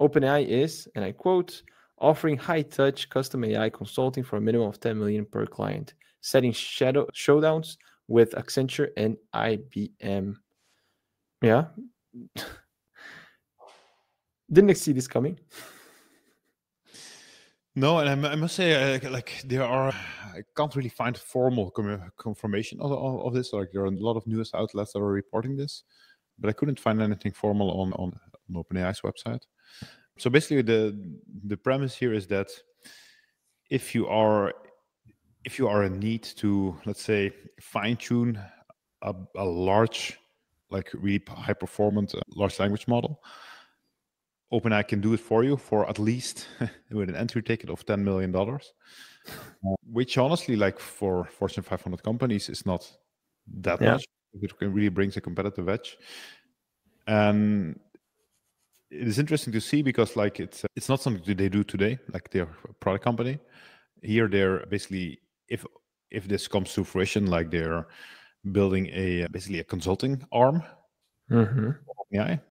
OpenAI is, and I quote, offering high-touch custom AI consulting for a minimum of 10 million per client, setting shadow showdowns with Accenture and IBM. Yeah. Didn't see this coming. No, and I, I must say, uh, like there are, I can't really find formal confirmation of, of, of, this. Like there are a lot of news outlets that are reporting this, but I couldn't find anything formal on on, on OpenAI's website. So basically, the the premise here is that if you are if you are in need to let's say fine tune a, a large like really high performance uh, large language model openai can do it for you for at least with an entry ticket of 10 million dollars which honestly like for fortune 500 companies is not that yeah. much it really brings a competitive edge and it is interesting to see because like it's it's not something they do today like they're a product company here they're basically if if this comes to fruition like they're building a basically a consulting arm mm-hmm. yeah